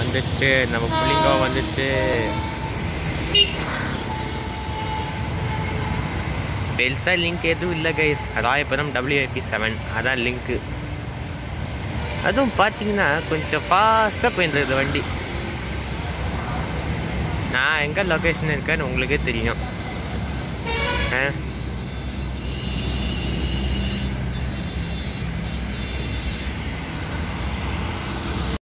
வந்துச்சு. நம்ம புள்ளிங்கோ வந்துச்சு. பெல்சா லிங்க் எதுவும் இல்லை கைஸ் ராயபுரம் டபிள்யூஐபி செவன் அதான் லிங்க்கு அதுவும் பார்த்தீங்கன்னா கொஞ்சம் ஃபாஸ்ட்டாக போயிருந்தது வண்டி. நான் எங்கே லொக்கேஷன் இருக்கேன்னு உங்களுக்கே தெரியும். ஆ?